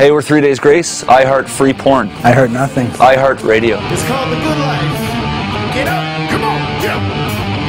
Hey, we're Three Days Grace. I heart free porn. I heard nothing. I heart radio. It's called the good life. Get up. Come on. jump.